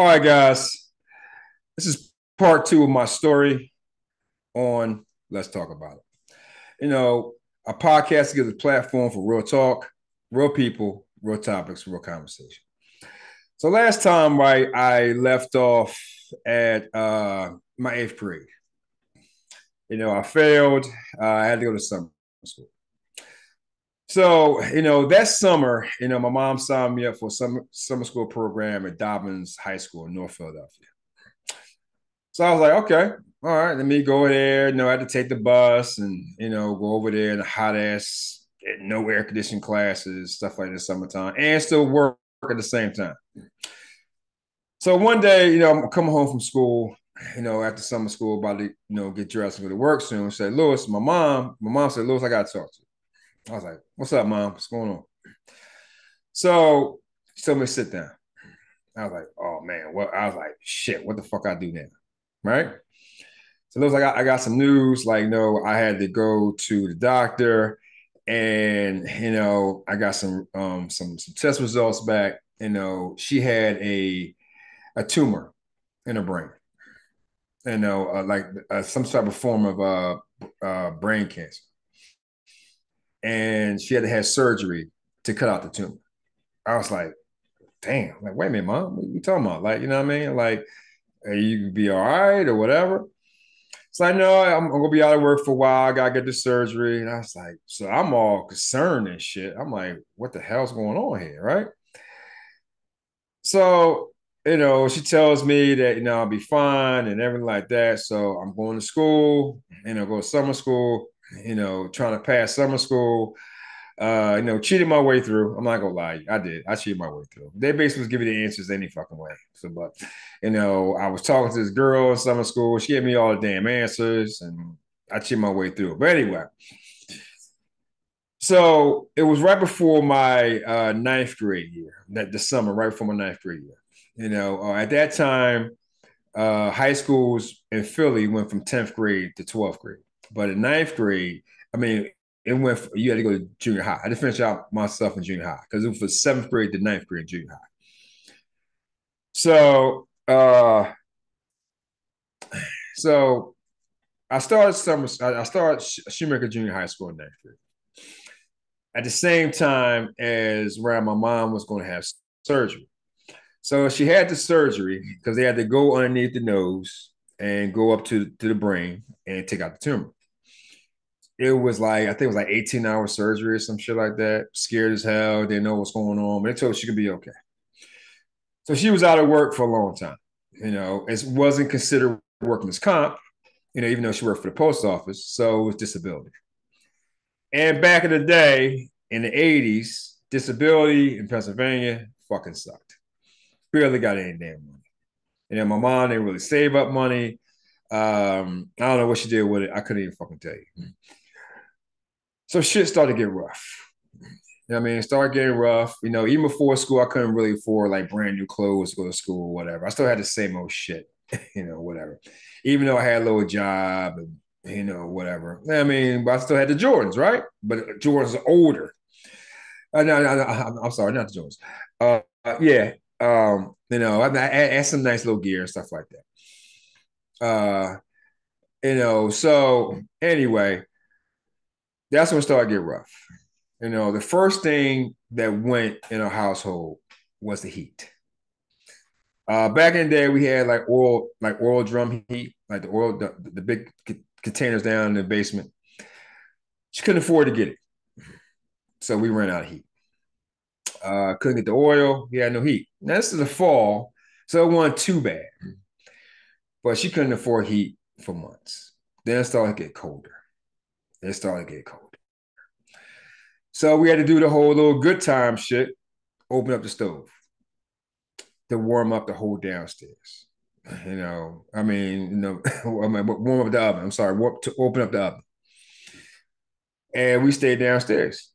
All right, guys. This is part two of my story on Let's Talk About It. You know, a podcast gives a platform for real talk, real people, real topics, real conversation. So last time, right, I left off at uh, my eighth grade. You know, I failed. Uh, I had to go to summer school. So, you know, that summer, you know, my mom signed me up for some summer school program at Dobbins High School in North Philadelphia. So I was like, okay, all right, let me go there. You know, I had to take the bus and, you know, go over there in the hot ass, no air conditioning classes, stuff like the summertime, and still work at the same time. So one day, you know, I'm coming home from school, you know, after summer school, about to, you know, get dressed and go to work soon. Said, Lewis, my mom, my mom said, Lewis, I got to talk to you. I was like, "What's up, mom? What's going on?" So she told me to sit down. I was like, "Oh man, what?" I was like, "Shit, what the fuck I do now?" Right? So it was like I, I got some news. Like, no, I had to go to the doctor, and you know, I got some um some some test results back. You know, she had a a tumor in her brain. You know, uh, like uh, some type of form of uh, uh brain cancer and she had to have surgery to cut out the tumor. I was like, damn, like, wait a minute, mom, what you talking about? Like, you know what I mean? Like, you can be all right or whatever. So I know I'm, I'm, gonna be out of work for a while. I gotta get the surgery. And I was like, so I'm all concerned and shit. I'm like, what the hell's going on here? Right. So, you know, she tells me that, you know, I'll be fine and everything like that. So I'm going to school, you know, go to summer school you know, trying to pass summer school. Uh, you know, cheated my way through. I'm not gonna lie, I did. I cheated my way through. They basically was giving the answers any fucking way. So, but you know, I was talking to this girl in summer school. She gave me all the damn answers, and I cheated my way through. But anyway, so it was right before my uh, ninth grade year, that the summer, right before my ninth grade year. You know, uh, at that time, uh, high schools in Philly went from 10th grade to 12th grade. But in ninth grade, I mean, it went. For, you had to go to junior high. I had to finish out myself in junior high because it was from seventh grade to ninth grade junior high. So, uh, so I started summer. I started Shoemaker Junior High School in ninth grade. At the same time as where my mom was going to have surgery. So she had the surgery because they had to go underneath the nose and go up to, to the brain and take out the tumor it was like I think it was like 18 hour surgery or some shit like that. Scared as hell, didn't know what's going on, but they told her she could be okay. So she was out of work for a long time. You know, it wasn't considered workman's comp, you know, even though she worked for the post office. So it was disability. And back in the day, in the 80s, disability in Pennsylvania fucking sucked. Barely got any damn money. And then my mom didn't really save up money. Um, I don't know what she did with it. I couldn't even fucking tell you. So shit started to get rough. You know I mean, it started getting rough. You know, even before school, I couldn't really afford like brand new clothes to go to school or whatever. I still had the same old shit, you know, whatever. Even though I had a little job and you know, whatever. I mean, but I still had the Jordans, right? But Jordans are older. Uh, no, no, no, I'm sorry, not the Jordans. Uh, yeah, um, you know, I, I, had some nice little gear and stuff like that. Uh, you know, so anyway, that's when it started to get rough. You know, the first thing that went in our household was the heat. Uh, back in the day, we had like oil, like oil drum heat, like the oil, the, the big containers down in the basement. She couldn't afford to get it, so we ran out of heat. Uh, couldn't get the oil. We had no heat. Now this is the fall, so it wasn't too bad, but she couldn't afford heat for months. Then it started to get colder it started to get cold. So we had to do the whole little good time shit, open up the stove to warm up the whole downstairs. You know, I mean, you know, warm up the oven. I'm sorry, warm, to open up the oven. And we stayed downstairs.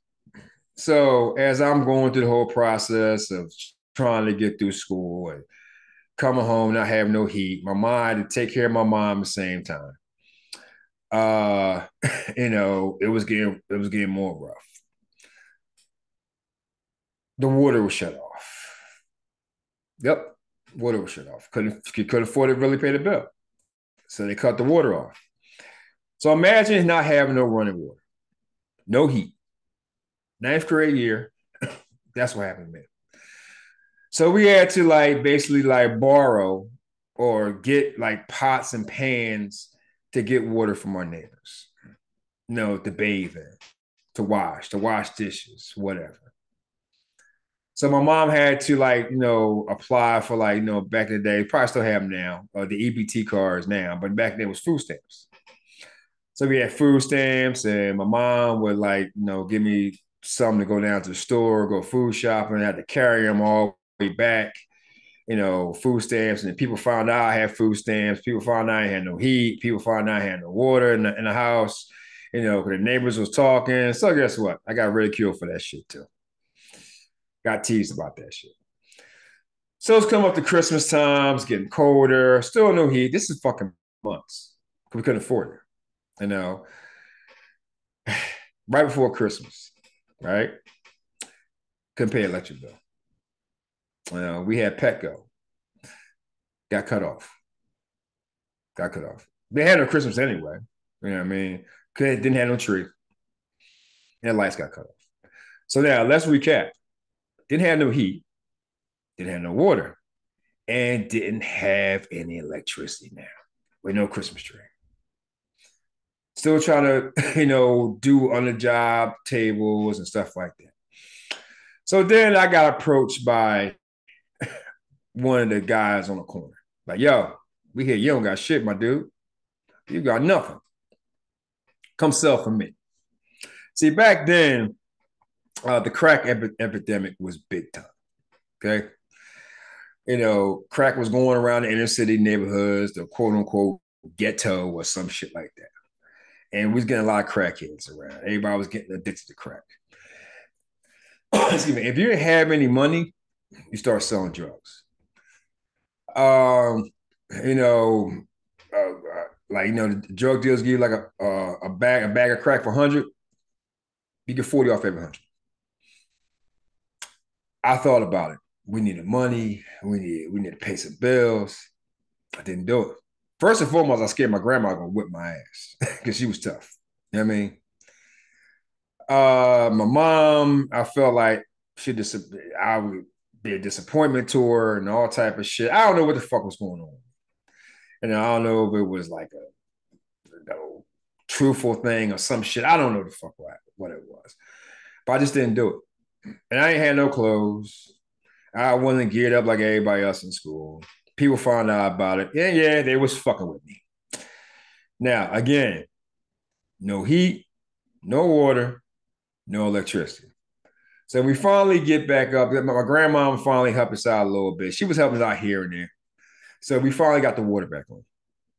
So as I'm going through the whole process of trying to get through school and coming home, not having no heat, my mom to take care of my mom at the same time uh, you know, it was getting it was getting more rough. The water was shut off. Yep, Water was shut off. Couldn't couldn't afford to really pay the bill. So they cut the water off. So imagine not having no running water, no heat. Ninth grade year, that's what happened to me. So we had to like basically like borrow or get like pots and pans to get water from our neighbors. You know, to bathe in, to wash, to wash dishes, whatever. So my mom had to like, you know, apply for like, you know, back in the day, probably still have them now, or the EBT cards now, but back then it was food stamps. So we had food stamps, and my mom would like, you know, give me something to go down to the store, go food shopping. I had to carry them all the way back, you know, food stamps. And people found out I had food stamps. People found out I had no heat. People found out I had no water in the, in the house, you know, the neighbors was talking. So guess what? I got ridiculed for that shit too. Got teased about that shit. So it's come up to Christmas time, it's getting colder, still no heat. This is fucking months. We couldn't afford it. You know, right before Christmas, right? Couldn't pay electric bill. We had PECO. Got cut off. Got cut off. They had no Christmas anyway. You know what I mean? Could didn't have no tree. And lights got cut off. So now let's recap. Didn't have no heat. Didn't have no water. And didn't have any electricity now. With no Christmas tree still trying to, you know, do on the job tables and stuff like that. So then I got approached by one of the guys on the corner. Like, yo, we hear you don't got shit, my dude. You got nothing. Come sell for me. See, back then, uh, the crack epi- epidemic was big time. Okay. You know, crack was going around the inner city neighborhoods, the quote unquote ghetto or some shit like that and we was getting a lot of crackheads around. Everybody was getting addicted to crack. Excuse me. If you didn't have any money, you start selling drugs. Um, you know, uh, like you know, the drug dealers give you like a uh, a bag a bag of crack for hundred. You get forty off every hundred. I thought about it. We needed money. We need we need to pay some bills. I didn't do it. First and foremost, I scared my grandma gonna whip my ass because she was tough. You know what I mean? Uh, my mom, I felt like she just I would a disappointment tour and all type of shit. I don't know what the fuck was going on, and I don't know if it was like a you know, truthful thing or some shit. I don't know the fuck what, what it was, but I just didn't do it, and I ain't had no clothes. I wasn't geared up like everybody else in school people found out about it. Yeah, yeah, they was fucking with me. Now, again, no heat, no water, no electricity. So we finally get back up. My grandma finally helped us out a little bit. She was helping us out here and there. So we finally got the water back on.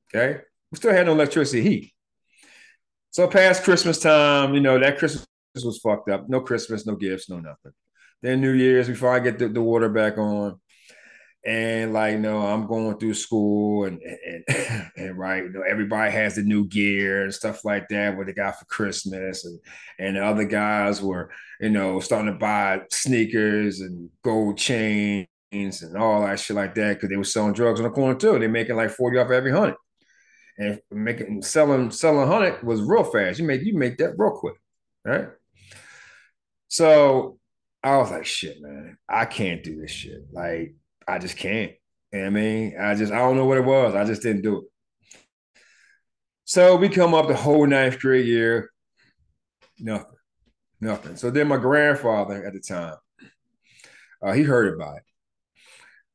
Okay. We still had no electricity, heat. So past Christmas time, you know, that Christmas was fucked up. No Christmas, no gifts, no nothing. Then New Year's, we finally get the, the water back on and like no i'm going through school and and, and right you know everybody has the new gear and stuff like that what they got for christmas and and the other guys were you know starting to buy sneakers and gold chains and all that shit like that because they were selling drugs on the corner too. They're making like 40 off every hundred. And making selling selling hundred was real fast. You make you make that real quick right? So i was like shit man i can't do this shit. Like I just can't. You know I mean, I just I don't know what it was. I just didn't do it. So we come up the whole ninth grade year, nothing, nothing. So then my grandfather at the time, uh, he heard about it.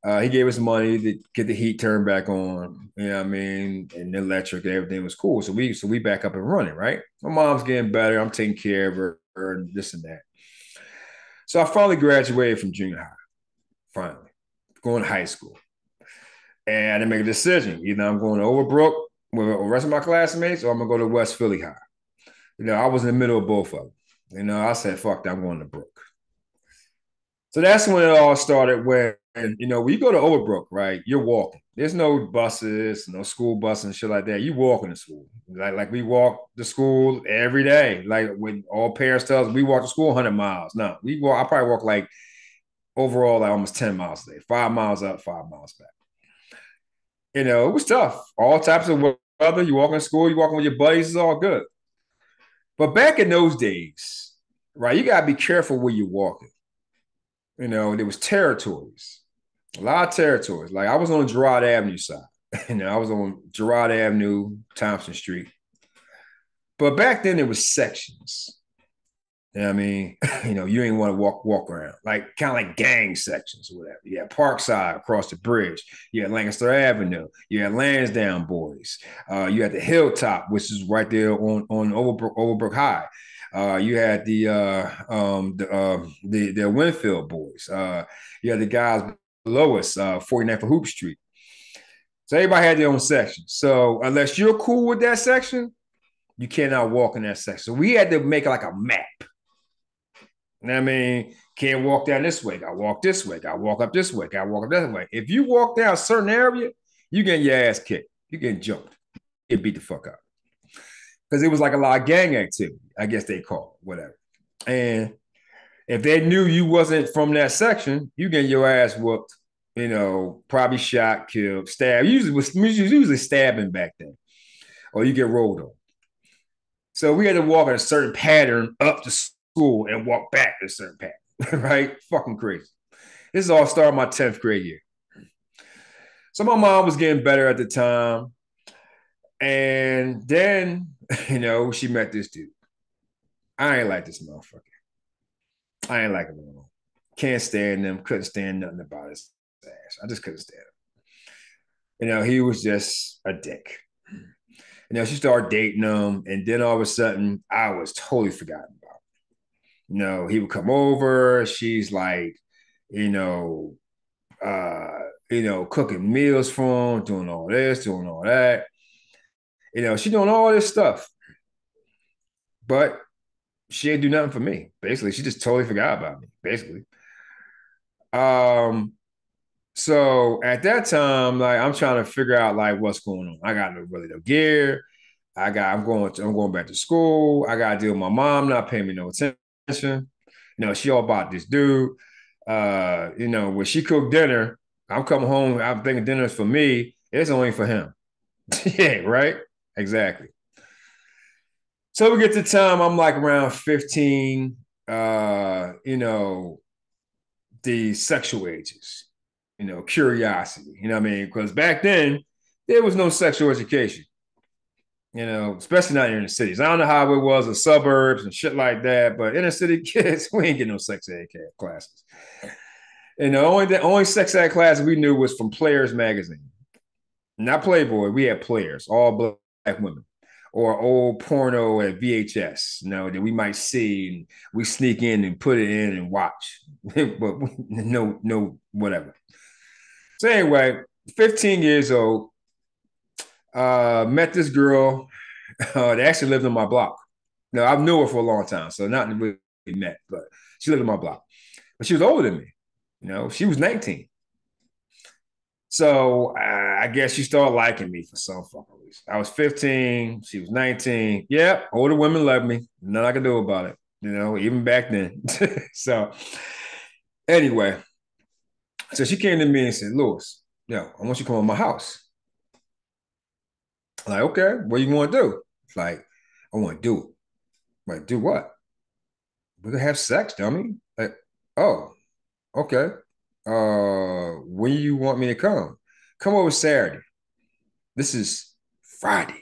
Uh, he gave us money to get the heat turned back on. You know what I mean? And the electric and everything was cool. So we so we back up and running, right? My mom's getting better. I'm taking care of her and this and that. So I finally graduated from junior high. Finally going to high school. And I didn't make a decision. Either I'm going to Overbrook with the rest of my classmates or I'm going to go to West Philly High. You know, I was in the middle of both of them. You know, I said, fuck that, I'm going to Brook. So that's when it all started. When, you know, when you go to Overbrook, right, you're walking. There's no buses, no school buses and shit like that. You walking to school. Like, like we walk to school every day. Like when all parents tell us we walk to school 100 miles. No, we walk, I probably walk like overall like almost 10 miles a day, five miles up, five miles back. You know, it was tough. All types of weather. You walk in school, you walking with your buddies, it's all good. But back in those days, right, you gotta be careful where you're walking. You know, and there was territories, a lot of territories. Like I was on Girard Avenue side. You know, I was on Girard Avenue, Thompson Street. But back then there was sections. You know I mean? you know, you ain't want to walk walk around. Like kind of like gang sections or whatever. Had Parkside across the bridge. You had Lancaster Avenue. You had Lansdowne Boys. Uh, you had the Hilltop, which is right there on, on Overbrook, Overbrook High. Uh, you had the uh, um, the, uh, the the Wynnefield Boys. Uh, you had the guys below us, uh, 49 for Hoop Street. So everybody had their own section. So unless you're cool with that section, you cannot walk in that section. So we had to make like a map I mean, can't walk down this way. Got walk this way. Got walk up this way. Got walk up that way. If you walk down a certain area, you get your ass kicked. You get jumped. Get beat the fuck up. Because it was like a lot of gang activity, I guess they call it, whatever. And if they knew you wasn't from that section, you get your ass whooped, you know, probably shot, killed, stabbed. Usually was usually stabbing back then. Or you get rolled on. So we had to walk in a certain pattern up the school and walk back a certain path, right? Fucking crazy. This is all started my 10th grade year. So my mom was getting better at the time. And then, you know, she met this dude. I ain't like this motherfucker. I ain't like him at all. Can't stand him. Couldn't stand nothing about his ass. I just couldn't stand him. You know, he was just a dick. You know, she started dating him, and then all of a sudden, I was totally forgotten you know, he would come over. She's like, you know, uh, you know, cooking meals for him, doing all this, doing all that. You know, she doing all this stuff. But she didn't do nothing for me. Basically, she just totally forgot about me, basically. Um, so at that time, like I'm trying to figure out like what's going on. I got no really no gear. I got I'm going to, I'm going back to school. I got to deal with my mom not paying me no attention. You know, she all about this dude. Uh, you know, when she cooked dinner, I'm coming home, I'm thinking dinner's for me. It's only for him. yeah, right? Exactly. So we get to time, I'm like around 15, uh, you know, the sexual ages, you know, curiosity, you know what I mean? Because back then, there was no sexual education you know, especially not in the cities. I don't know how it was in suburbs and shit like that, but inner city kids, we ain't getting no sex ed classes. And the only the only sex ed class we knew was from Players magazine, not Playboy. We had Players, all black women, or old porno at VHS. You know that we might see, and we sneak in and put it in and watch, but no, no, whatever. So anyway, 15 years old, uh, met this girl uh, that actually lived on my block. Now I've knew her for a long time, so not really met, but she lived on my block. But she was older than me. You know, she was 19. So uh, I guess she started liking me for some fucking reason. I was 15, she was 19. Yep, older women love me. Nothing I can do about it, you know, even back then. so anyway, so she came to me and said, Lewis, yo, I want you to come to my house. Like, okay, what you want to do? It's like, I want to do it. Like, do what? We're gonna have sex, dummy. Like, oh, okay. Uh, when you want me to come? Come over Saturday. This is Friday.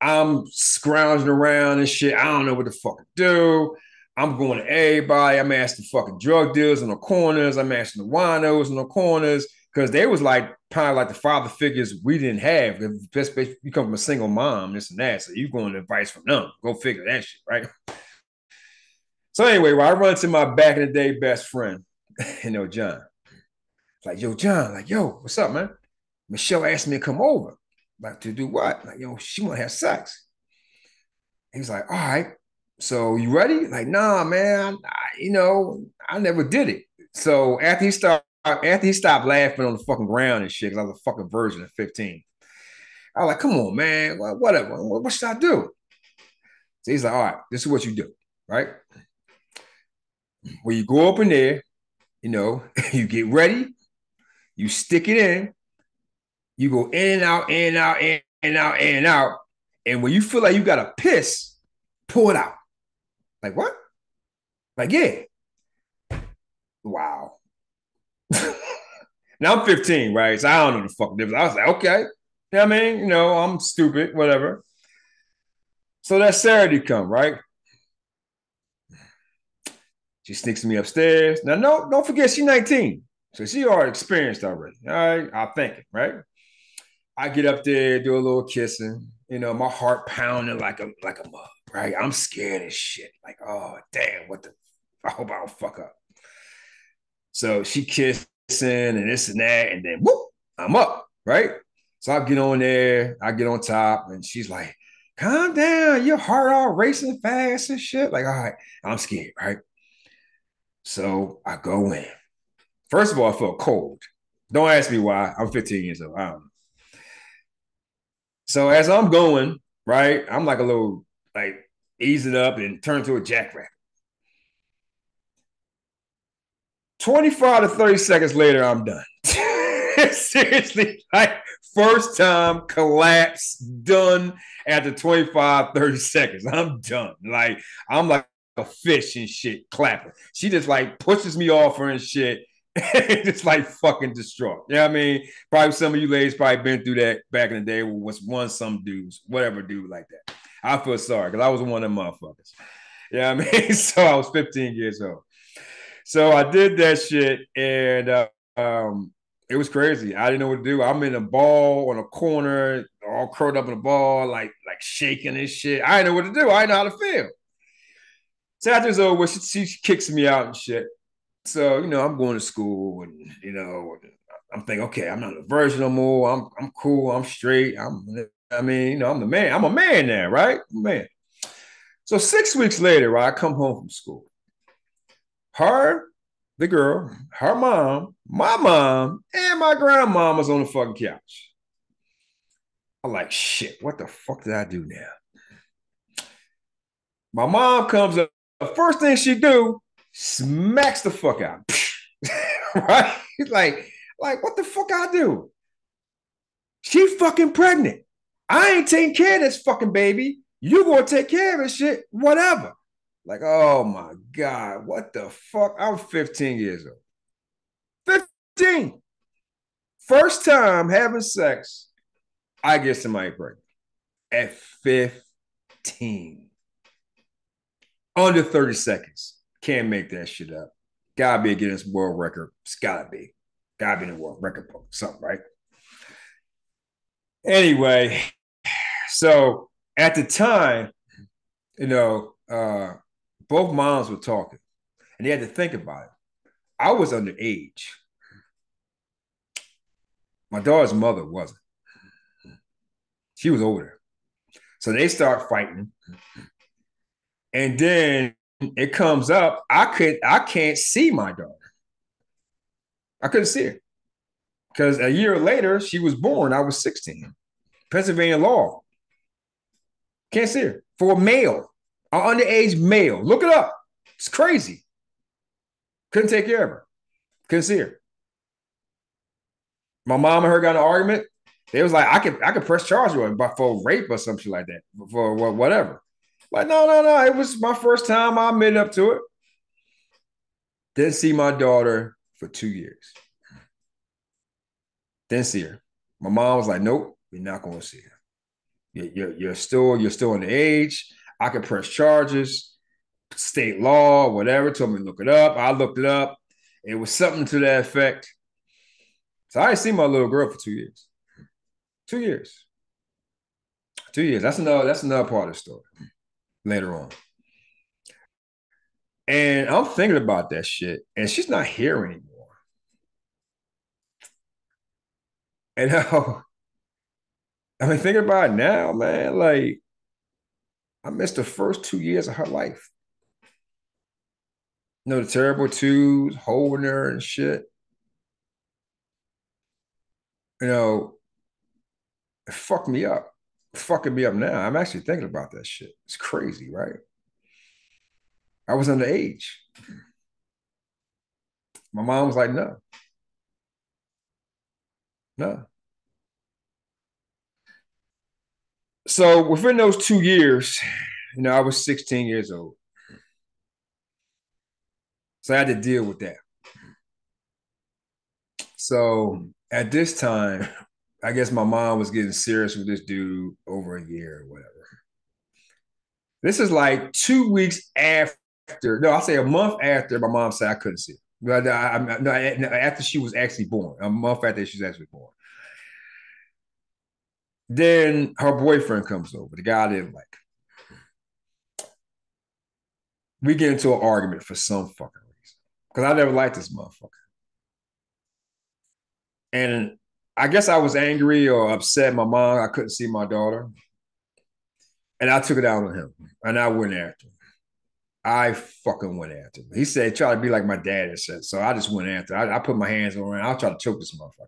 I'm scrounging around and shit. I don't know what the fuck to do. I'm going to everybody. I'm asking fucking drug dealers in the corners. I'm asking the winos in the corners because they was like kind of like the father figures we didn't have. Especially you come from a single mom, this and that, so you're going to advice from them. Go figure that shit, right? So anyway, well, I run to my back in the day best friend, you know, John. Like, yo, John, like, yo, what's up, man? Michelle asked me to come over. Like, to do what? Like, yo, she want to have sex. He's like, all right. So you ready? Like, nah, man. I, you know, I never did it. So after he started Uh, after he stopped laughing on the fucking ground and shit, because I was a fucking virgin at 15. I was like, come on, man, whatever. What should I do? So he's like, all right, this is what you do, right? When you go up in there, you know, you get ready, you stick it in, you go in and out, in and out, in and out, in and out. And when you feel like you gotta piss, pull it out. Like what? Like, yeah. Wow. I'm 15, right? So I don't know the fuck difference. I was like, okay. You know I mean? You know, I'm stupid, whatever. So that Saturday come, right? She sneaks me upstairs. Now, no, don't forget she's 19. So she already experienced already. All right. I think right? I get up there, do a little kissing, you know, my heart pounding like a like a mug, right? I'm scared as shit. Like, oh damn, what the I hope I don't fuck up. So she kissing and this and that, and then whoop, I'm up, right? So I get on there, I get on top, and she's like, calm down, your heart all racing fast and shit. Like, all right, I'm scared, right? So I go in. First of all, I felt cold. Don't ask me why. I'm 15 years old. I don't know. So as I'm going, right, I'm like a little like easing up and turn to a jackrabbit. 25 to 30 seconds later, I'm done. Seriously, like first time collapse done after 25, 30 seconds. I'm done. Like I'm like a fish and shit clapping. She just like pushes me off her and shit. just like fucking distraught. You know I mean? Probably some of you ladies probably been through that back in the day was one some dudes, whatever dude like that. I feel sorry because I was one of them motherfuckers. Yeah, you know I mean, so I was 15 years old. So I did that shit, and uh, um, it was crazy. I didn't know what to do. I'm in a ball on a corner, all curled up in a ball, like like shaking and shit. I didn't know what to do. I didn't know how to feel. So after it's over, she, she kicks me out and shit. So you know, I'm going to school, and you know, I'm thinking, okay, I'm not a virgin no more. I'm I'm cool. I'm straight. I'm I mean, you know, I'm the man. I'm a man now, right? Man. So six weeks later, right, I come home from school. Her, the girl, her mom, my mom, and my grandma was on the fucking couch. I'm like, shit, what the fuck did I do now? My mom comes up. The first thing she do, smacks the fuck out. right? Like, like, what the fuck I do? She fucking pregnant. I ain't taking care of this fucking baby. You gonna take care of this shit, whatever. Like, oh my God, what the fuck? I'm 15 years old. 15. First time having sex, I get somebody pregnant at 15. Under 30 seconds. Can't make that shit up. Gotta be a Guinness World Record. It's gotta be. Gotta be in the world record book, something, right? Anyway, so at the time, you know, uh, both moms were talking, and they had to think about it. I was underage. My daughter's mother wasn't. She was older. So they start fighting. And then it comes up. I could I can't see my daughter. I couldn't see her. Because a year later, she was born. I was 16. Pennsylvania law. Can't see her. For a male, an underage male. Look it up. It's crazy. Couldn't take care of her. Couldn't see her. My mom and her got an argument. It was like I could I could press charges with but for rape or something like that. For whatever. Like, no, no, no. It was my first time. I admit up to it. Didn't see my daughter for two years. Didn't see her. My mom was like, nope, we're not going to see her. You're, you're, you're still you're still in the age. I could press charges, state law, whatever. Told me to look it up. I looked it up. It was something to that effect. So I see my little girl for two years. Two years. Two years. That's another. That's another part of the story later on. And I'm thinking about that shit, and she's not here anymore. And how I mean, thinking about it now, man, like I missed the first two years of her life. You know, the terrible twos, holding her and shit. You know, it fucked me up fucking me up now. I'm actually thinking about that shit. It's crazy, right? I was underage. My mom was like, no. No. So within those two years, you know, I was 16 years old. So I had to deal with that. So at this time, I guess my mom was getting serious with this dude over a year or whatever. This is like two weeks after, no, I'll say a month after my mom said I couldn't see. But I, no, after she was actually born, a month after she was actually born. Then her boyfriend comes over, the guy I didn't like. We get into an argument for some fucking reason. Because I never liked this motherfucker. And I guess I was angry or upset. My mom, I couldn't see my daughter. And I took it out on him. And I went after him. I fucking went after him. He said, try to be like my dad and said. So I just went after him. I, I put my hands on him. I'll try to choke this motherfucker.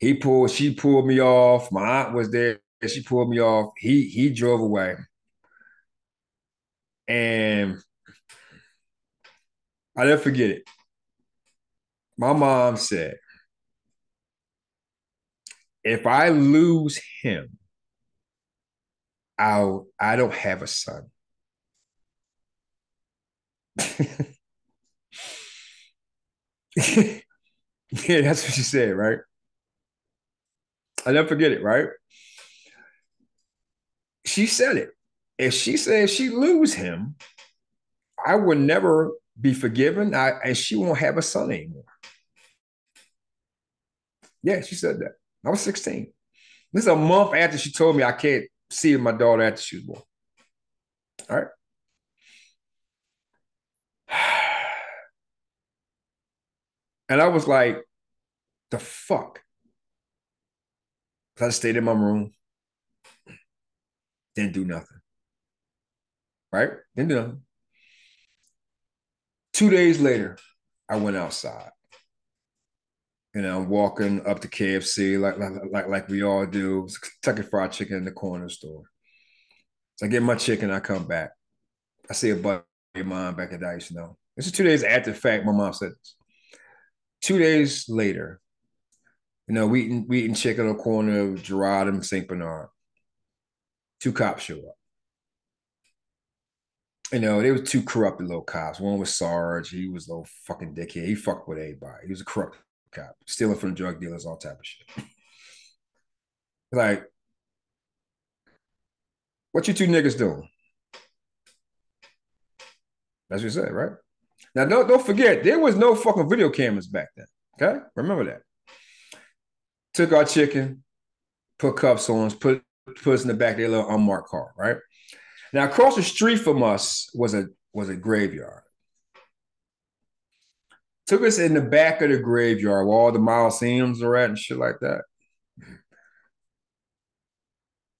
He pulled, she pulled me off. My aunt was there. She pulled me off. He he drove away. And I never forget it. My mom said, if I lose him, I'll I don't have a son. yeah, that's what she said, right? I never forget it, right? She said it. If she said she lose him, I will never be forgiven, I, and she won't have a son anymore. Yeah, she said that. I was 16. This is a month after she told me I can't see my daughter after she was born. All right. And I was like, the fuck? I stayed in my room, didn't do nothing. Right? Didn't do nothing. Two days later, I went outside. You know, I'm walking up to KFC like like like, like we all do. Kentucky Fried Chicken in the corner store. So I get my chicken, I come back. I see a buddy of mine back at the ice. You know, this is two days after the fact. My mom said this. Two days later, you know, we we eating chicken on the corner of Girard and St. Bernard. Two cops show up. You know, they were two corrupted little cops. One was Sarge. He was a little fucking dickhead. He fucked with everybody. He was a corrupt cop, stealing from drug dealers, all type of shit. like, what you two niggas doing? That's what you said, right? Now, don't, don't forget, there was no fucking video cameras back then. Okay? Remember that took our chicken, put cups on put put us in the back of their little unmarked car, right? Now across the street from us was a was a graveyard. Took us in the back of the graveyard where all the mausoleums are at and shit like that.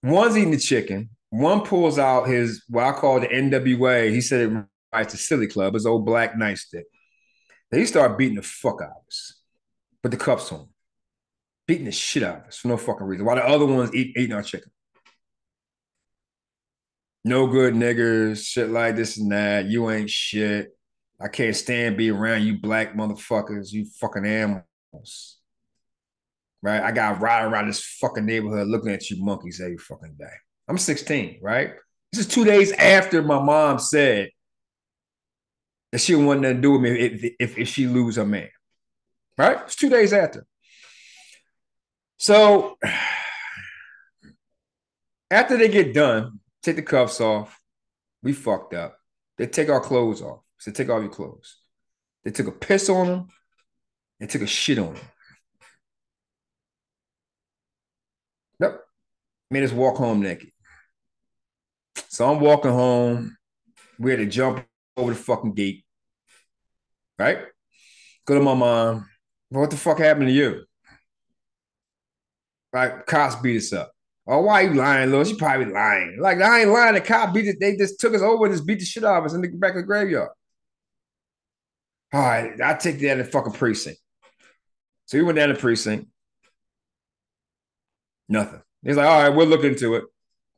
One's eating the chicken. One pulls out his what I call the NWA. He said it right to Silly Club, his old black nightstick. Then he started beating the fuck out of us. Put the cups on beating the shit out of us for no fucking reason. While the other ones eat, eating our chicken. No good niggers, shit like this and that. You ain't shit. I can't stand being around you black motherfuckers, you fucking animals. Right? I got riding around this fucking neighborhood looking at you monkeys every fucking day. I'm 16, right? This is two days after my mom said that she want nothing to do with me if, if, if she lose her man. Right? It's two days after. So after they get done, take the cuffs off. We fucked up. They take our clothes off. So take off your clothes. They took a piss on them. They took a shit on them. Yep. Made us walk home naked. So I'm walking home. We had to jump over the fucking gate. Right? Go to my mom. What the fuck happened to you? Like cops beat us up. Oh, why you lying, Lil? She probably lying. Like I ain't lying. The cop beat it. They just took us over and just beat the shit out of us in the back of the graveyard. All right, I take that in the fucking precinct. So we went down to precinct. Nothing. He's like, all right, we'll look into it.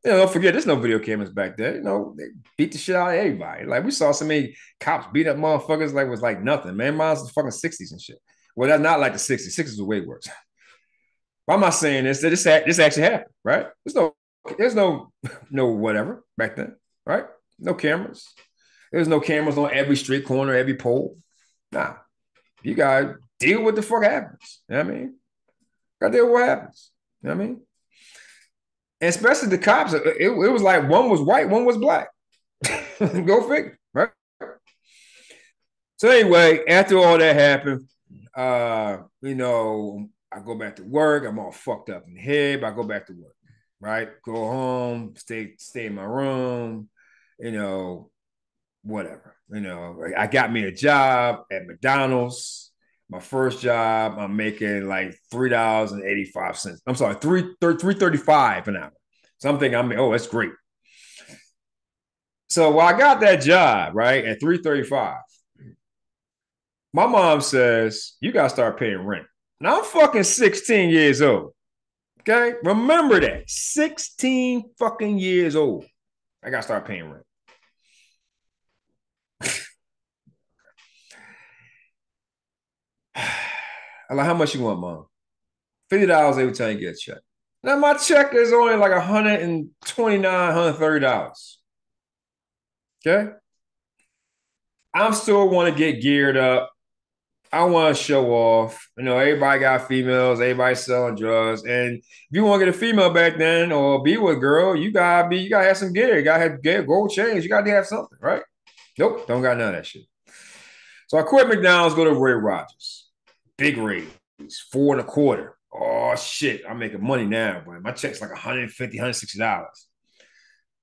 You know, don't forget, there's no video cameras back there. You know, they beat the shit out of everybody. Like we saw so many cops beat up motherfuckers like was like nothing. Man, mine's the fucking 60s and shit. Well, that's not like the 60s. 60s was way worse. But I'm not saying this, that this, this actually happened, right? There's no, there's no, no whatever back then, right? No cameras. There's no cameras on every street corner, every pole. Nah. You gotta deal with the fuck happens. You know what I mean? Gotta deal with what happens. You know what I mean? And especially the cops, it, it was like one was white, one was black. Go figure, right? So anyway, after all that happened, uh, you know, I go back to work. I'm all fucked up in the head, but I go back to work, right? Go home, stay, stay in my room, you know, whatever. You know, I got me a job at McDonald's. My first job, I'm making like three dollars and eighty five cents. I'm sorry, three three thirty five an hour. Something I'm oh, that's great. So while I got that job right at three thirty five, my mom says you gotta start paying rent. Now I'm fucking sixteen years old. Okay, remember that sixteen fucking years old. I gotta start paying rent. I'm like, how much you want, mom? Fifty dollars every time you get a check. Now my check is only like $129, $130. Okay. I'm still want to get geared up. I want to show off. You know, everybody got females, everybody selling drugs. And if you want to get a female back then or be with a girl, you gotta be, you gotta have some gear. You gotta have gear, gold chains. You gotta have something, right? Nope, don't got none of that shit. So I quit McDonald's, go to Roy Rogers big raise, four and a quarter. Oh shit, I'm making money now, but my check's like 150 $160.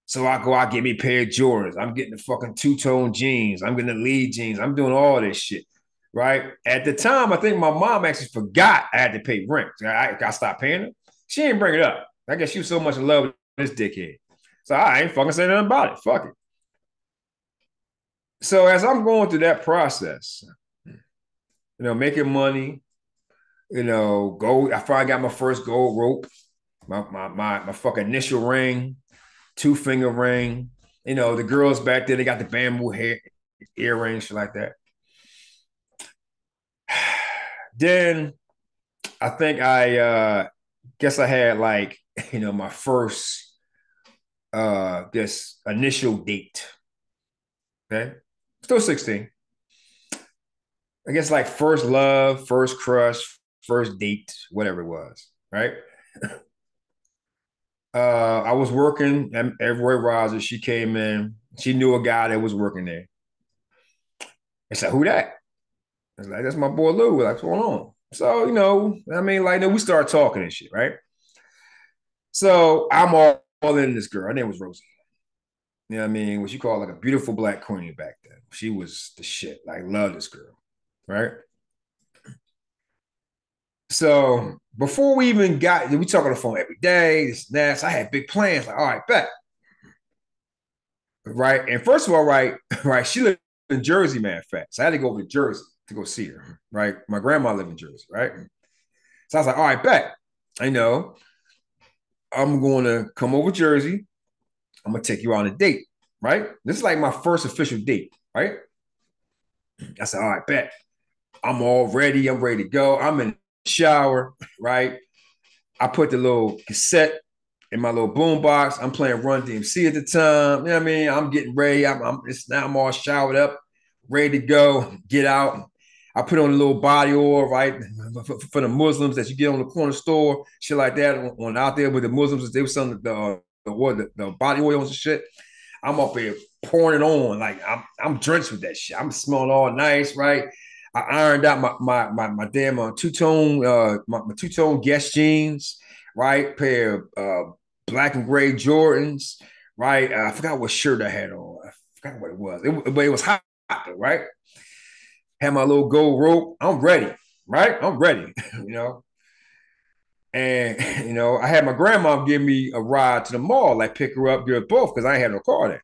So I go out, get me a pair of Jordans. I'm getting the fucking two-tone jeans. I'm getting the lead jeans. I'm doing all this shit. Right. At the time, I think my mom actually forgot I had to pay rent. I, I stopped paying it. She didn't bring it up. I guess she was so much in love with this dickhead. So I ain't fucking saying nothing about it. Fuck it. So as I'm going through that process, you know, making money, you know, gold. I finally got my first gold rope, my my my, my fucking initial ring, two finger ring. You know, the girls back there, they got the bamboo hair earrings, shit like that. Then I think I uh guess I had like, you know, my first uh this initial date. Okay. Still 16. I guess like first love, first crush, first date, whatever it was, right? uh, I was working at, Roy Rogers. She came in. She knew a guy that was working there. I said, "Who that?" I was like, "That's my boy Lou." Like, what's going on? So you know, I mean, like, then we start talking and shit, right? So I'm all, all in this girl. Her name was Rosie. You know what I mean? What you call like a beautiful black queen back then. She was the shit. Like, love this girl right? So before we even got, we talk on the phone every day. This that. So I had big plans. Like, all right, bet. Right. And first of all, right, right. She lived in Jersey, man. Fact. So I had to go over to Jersey to go see her. Right. My grandma lived in Jersey. Right. So I was like, all right, bet. I know. I'm going to come over Jersey. I'm gonna take you on a date. Right. This is like my first official date. Right. I said, all right, bet. I'm all ready. I'm ready to go. I'm in the shower, right? I put the little cassette in my little boom box. I'm playing Run DMC at the time. You know what I mean? I'm getting ready. I'm, I'm it's now I'm all showered up, ready to go, get out. I put on a little body oil, right? For, for the Muslims that you get on the corner store, shit like that. On out there with the Muslims, they were selling the the, the, the body oils and shit. I'm up here pouring it on. Like I'm I'm drenched with that shit. I'm smelling all nice, right? I ironed out my my my, my damn uh, two tone uh my, my two tone Guess jeans, right? Pair of uh, black and gray Jordans, right? I forgot what shirt I had on. I forgot what it was. It, but it was hot, right? Had my little gold rope. I'm ready, right? I'm ready, you know. And you know, I had my grandma give me a ride to the mall, like pick her up, give her both, because I ain't had no car there.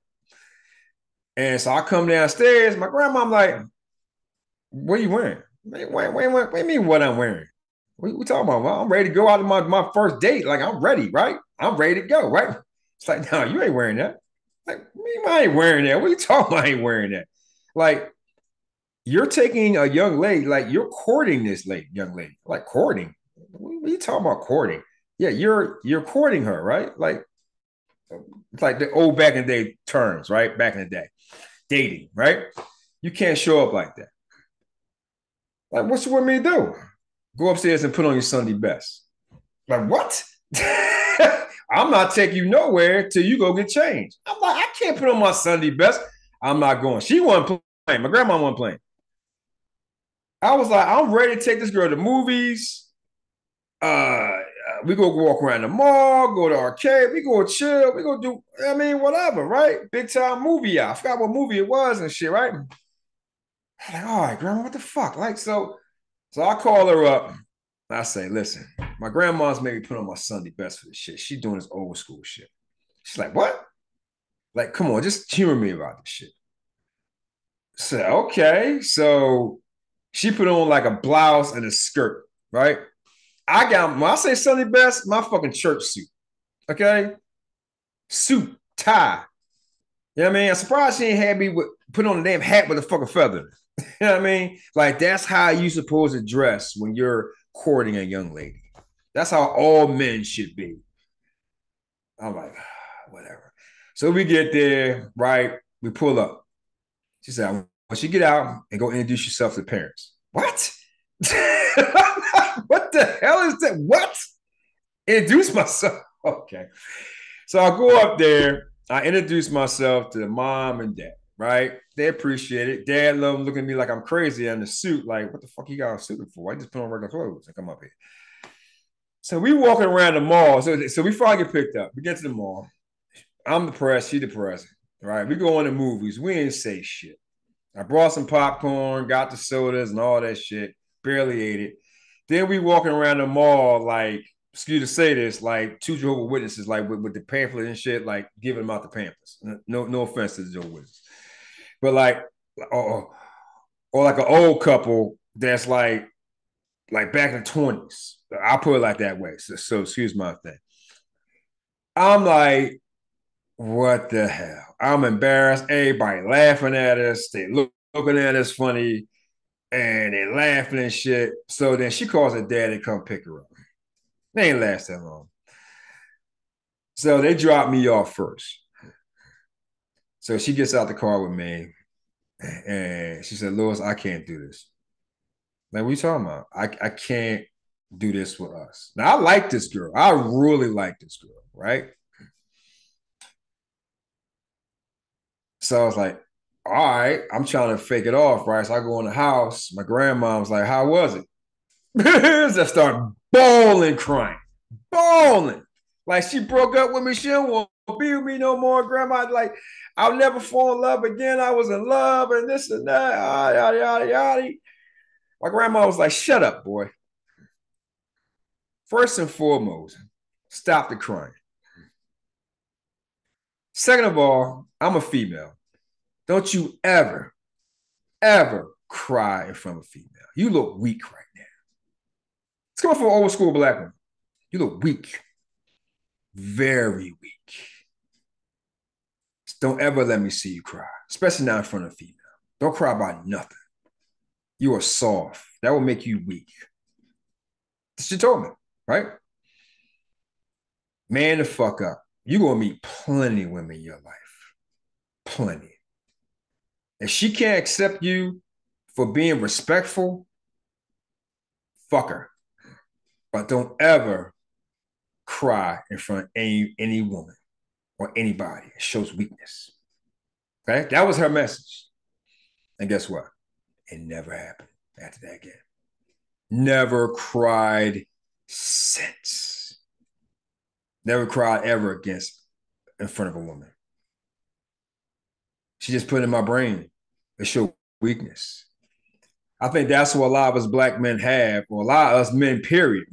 And so I come downstairs. My grandma, I'm like, what are you wearing? Wait, wait, wait, wait, wait mean what I'm wearing? What are we talking about? Well, I'm ready to go out of my, my first date. Like I'm ready, right? I'm ready to go, right? It's like, no, you ain't wearing that. Like, me, I ain't wearing that. What are you talking about? I ain't wearing that. Like, you're taking a young lady, like you're courting this lady, young lady, like courting. What are you talking about courting? Yeah, you're you're courting her, right? Like, it's like the old back in the day terms, right? Back in the day, dating, right? You can't show up like that. Like, what you want me to do? Go upstairs and put on your Sunday best. Like, what? I'm not taking you nowhere till you go get changed. I'm like, I can't put on my Sunday best. I'm not going. She wasn't playing. My grandma wasn't playing. I was like, I'm ready to take this girl to movies. Uh, we go walk around the mall, go to arcade, we go chill, we go do, I mean, whatever, right? Big time movie. I forgot what movie it was and shit, right? I'm like, all right, grandma, what the fuck? Like, so, so I call her up. I say, listen, my grandma's made me put on my Sunday best for this shit. She doing this old school shit. She's like, what? Like, come on, just humor me about this shit. So, okay. So she put on like a blouse and a skirt, right? I got when I say Sunday best, my fucking church suit. Okay. Suit, tie. You know what I mean? I'm surprised she ain't had me with put on a damn hat with a fucking feather. you know what I mean? Like that's how you supposed to dress when you're courting a young lady. That's how all men should be. I'm like, whatever. So we get there, right? We pull up. She said, once you get out and go introduce yourself to parents. What? what the hell is that? What? Introduce myself. Okay. So I go up there. I introduce myself to the mom and dad, right? They appreciate it. Dad love looking at me like I'm crazy in the suit. Like, what the fuck you got a suit for? I just put on regular clothes and come up here. So we walking around the mall. So, so we finally get picked up. We get to the mall. I'm depressed. She depressed. Right. We go on the movies. We ain't say shit. I brought some popcorn, got the sodas and all that shit. Barely ate it. Then we walking around the mall like, excuse to say this, like two Jehovah Witnesses, like with, with the pamphlet and shit, like giving them out the pamphlets. No, no offense to the Jehovah Witnesses, but like, or, or like an old couple that's like, like back in the twenties. I'll put it like that way. So, so excuse my thing. I'm like, what the hell? I'm embarrassed. Everybody laughing at us. They look, looking at us funny and they laughing and shit. So then she calls her dad to come pick her up. They ain't last that long. So they drop me off first. So she gets out the car with me and she said, Lewis, I can't do this. Like, what you talking about? I, I can't do this with us. Now I like this girl. I really like this girl, right? So I was like, all right, I'm trying to fake it off, right? So I go in the house. My grandma was like, how was it? I start bawling, crying, bawling. Like she broke up with me. She to be with me no more. Grandma, like, I'll never fall in love again. I was in love and this and that. Yada, yada, yada. My grandma was like, shut up, boy. First and foremost, stop the crying. Second of all, I'm a female. Don't you ever, ever cry in front of a female. You look weak right now. It's coming from old school black woman. You look weak. Very weak. Don't ever let me see you cry, especially not in front of a female. Don't cry about nothing. You are soft. That will make you weak. She told me, right? Man, the fuck up. You're gonna meet plenty of women in your life. Plenty. If she can't accept you for being respectful, fuck her. But don't ever cry in front of any, any woman or anybody. It shows weakness. Okay? That was her message. And guess what? It never happened after that again. Never cried since. Never cried ever against in front of a woman. She just put in my brain to show weakness. I think that's what a lot of us black men have, or a lot of us men, period.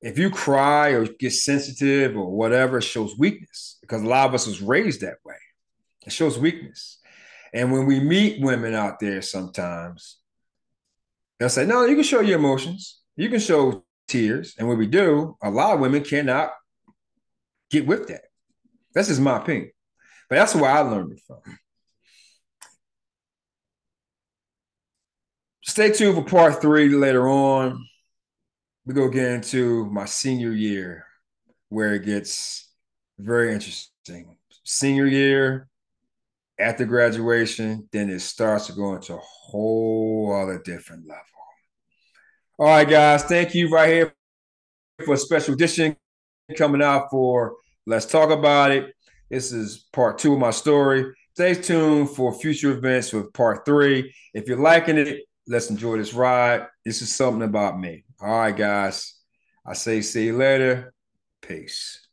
If you cry or get sensitive or whatever, it shows weakness because a lot of us was raised that way. It shows weakness. And when we meet women out there sometimes, they'll say, No, you can show your emotions, you can show tears. And when we do, a lot of women cannot get with that. That's just my opinion. But that's where I learned it from. Stay tuned for part three later on. We go get into my senior year, where it gets very interesting. Senior year, after graduation, then it starts to go into a whole other different level. All right, guys, thank you right here for a special edition coming out for Let's Talk About It. This is part two of my story. Stay tuned for future events with part three. If you're liking it, let's enjoy this ride. This is something about me. All right, guys. I say see you later. Peace.